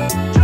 Bye.